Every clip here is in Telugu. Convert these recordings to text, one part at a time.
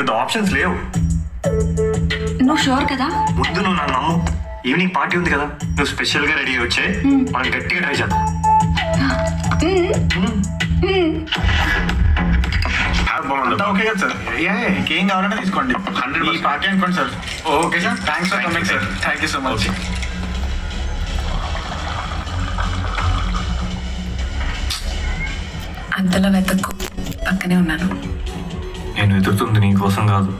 పెద్ద ఆప్షన్స్ లేవు. నువ్వు షూర్ కదా? ముందు నువ్వు నన్ను నమ్ము. ఈవినింగ్ పార్టీ ఉంది కదా. నువ్వు స్పెషల్గా రెడీ వచ్చే. మనం గట్టిగా ట్రై చేద్దాం. ఓకే కదా సార్? ఏం కావాలంటే తీసుకోండి. హండ్రెడ్ ఈ పార్టీ అనుకోండి sir. Okay sir thanks for coming sir thank you so much అంతలా వెతక్కు. పక్కనే ఉన్నాను. నేను వెతుకుతుంది నీ కోసం కాదు.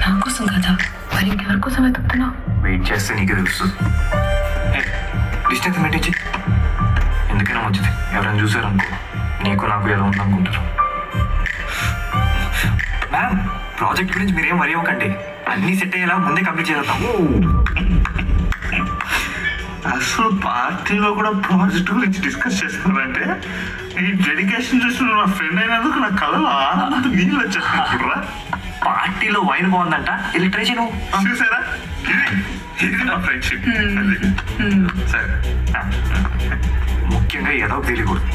నా కోసం కదా? మరి ఇంకెవరి కోసం వెతుకుతున్నావు? వెయిట్ చేస్తే నీకే తెలుస్తుంది డిస్టెన్స్ చేయి ఎందుకైనా మంచిది. ఎవరైనా చూసారనుకో నీకు నాకు ఎలా ఉందనుకుంటారు మ్యామ్ ప్రాజెక్ట్ గురించి మీరేం అవ్వకండి. అన్నీ సెట్ అయ్యేలా ముందే కంప్లీట్ చేద్దాం అసలు పార్టీలో కూడా ప్రాజెక్ట్ గురించి డిస్కస్ చేస్తున్నారంటే ఈ డెడికేషన్ చేసిన నా ఫ్రెండ్ అయినందుకు నా కళలో ఆనందం నీళ్ళు వచ్చేస్తున్నా పార్టీలో వైన్ బాగుందంట వెళ్ళి ట్రై చేయను చూసారా? ఇది నా ఫ్రెండ్షిప్ సరే. ముఖ్యంగా ఏదో తెలియకూడదు.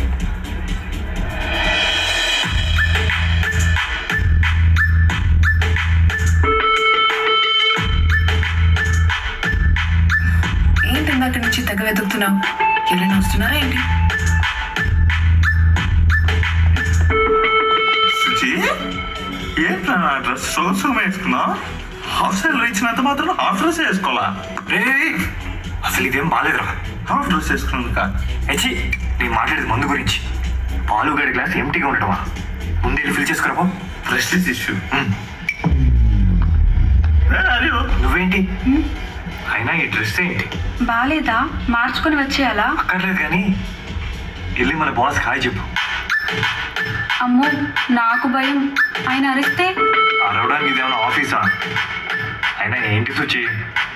తెగ వెతుకుతున్నావు ఎవరైనా వస్తున్నారా ఏంటి? ఏంట్రా నా డ్రెస్ వేసుకున్నావు హాఫ్ ఇచ్చినంత మాత్రం హాఫ్ డ్రెస్ వేసుకోవాలా? రే అసలు ఇదేం బాగాలేదురా హాఫ్ డ్రెస్ వేసుకున్నందుక? హెచ్చి నేను మాట్లాడేది మందు గురించి. పాలు గడి గ్లాస్ ఎంటీగా ఉండటమా? ముందు వెళ్ళి ఫిల్ చేసుకురాపో ప్రెస్టీజ్ ఇష్యూ అయ్యో నువ్వేంటి? అయినా ఈ డ్రెస్ ఏంటి? బాలేదా? మార్చుకొని వచ్చేయాలా? అక్కర్లేదు కానీ వెళ్ళి మన బాస్ హాయ్ చెప్పు. అమ్మో నాకు భయం. ఆయన అరిస్తే? అరవడానికి ఇదేమన్నా ఆఫీసా? అయినా ఏంటి సుచి?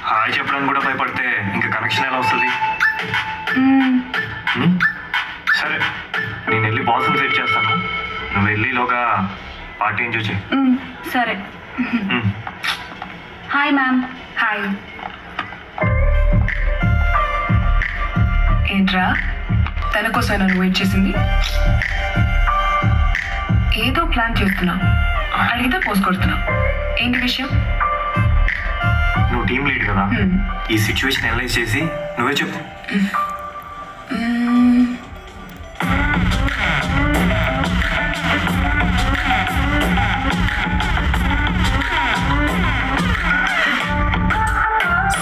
హాయ్ చెప్పడానికి కూడా భయపడితే ఇంకా కనెక్షన్ ఎలా వస్తుంది? సరే నేను వెళ్ళి బాస్ని సెట్ చేస్తాను. నువ్వు వెళ్ళిలోగా పార్టీ చేయి. మ్మ్, సరే. Hi ma'am. హాయ్. ఏంట్రా? తన కోసం నువ్వు వెయిట్ చేసింది? ఏదో ప్లాన్ చేస్తున్నా. అడిగితే పోసుకొడుతున్నావు ఏంటి విషయం? నువ్వు టీం లీడ్ కదా. ఈ సిచ్యువేషన్ అనలైజ్ చేసి నువ్వే చెప్పు.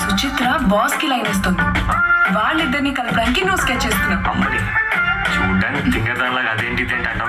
సుచిత్ర బాస్కి లైన్ ఇస్తుంది. వాళ్ళిద్దరిని కలపడానికి నువ్వు స్కెచ్ చేస్తున్నావు. చూడడానికి తింగదానిలాగా అదేంటి అంటే